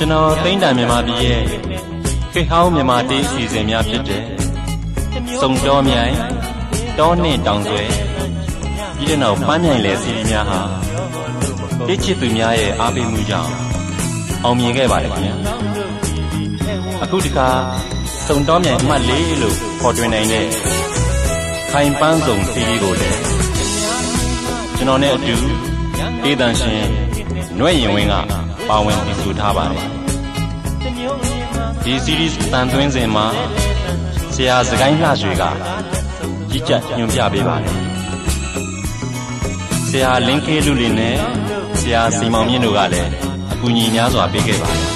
ကျွန်တော်သိန်းတန်မြန်မာပြည်ရဲ့ခေဟောင်းမြန်မာတေးအစီအစဉ်များဖြစ်တဲ့စုံတော်မြိုင်တောနှင့်တောင်ဆွဲပြီးတဲ့နောက်ပန်းမြိုင်လေစီရီများဟာတိချစ်သူများရဲ့အားပေးမှုကြောင့်အောင်မြင်ခဲ့ပါတယ်ခင်ဗျာအခုဒီကစုံတော်မြိုင်အမှတ်၄လို့ခေါ်တွင်နိုင်တဲ့ခိုင်ပန်းစုံစီရီကိုလည်းကျွန်တော်နဲ့အတူဒေသန်ရှင်နှွဲ့ရင်ဝင်းက ပါဝင်ပြီးဆိုထားပါတယ်ဒီ series တန်သွင်းစဉ်မှာဆရာစကိုင်းလှရွှေကကြီးကြပ်ညွှန်ပြပေးပါတယ်ဆရာလင်းကေးလူလီနဲ့ဆရာစီမောင်မြင့်တို့ကလည်းအကူအညီများစွာပေးခဲ့ပါတယ်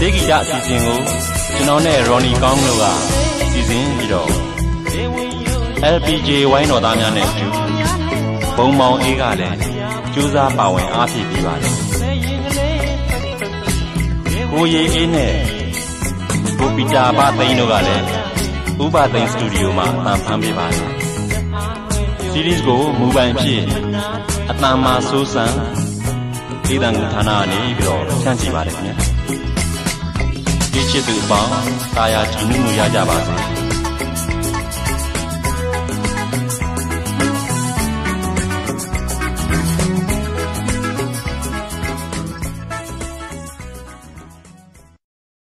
ဒေဂီတအစီအစဉ်ကိုကျွန်တော်နဲ့ Ronnie ကောင်းတို့ကစီစဉ်ပြီးတော့ LPG ဝိုင်းတော်သားများနဲ့အတူ ဘုံမောင်အေးကလည်းကြိုးစားပါဝင်အားဖြည့်ပေးပါတယ်ကိုရီအေးနဲ့ကိုပီတာဘသိန်းတို့ကလည်းဥပသိန်းစတူဒီယိုမှာအတန်ဖန်ပေးပါတယ်စီရီးကိုမူပိုင်ဖြစ်အတန်မာစိုးစံဒေသငူဌာနကနေပြီးတော့ဖြန့်ချီပါတယ်ခင်ဗျာဒီချစ်သူအပေါင်းတာယာကြည်နူးမှုရကြပါစေ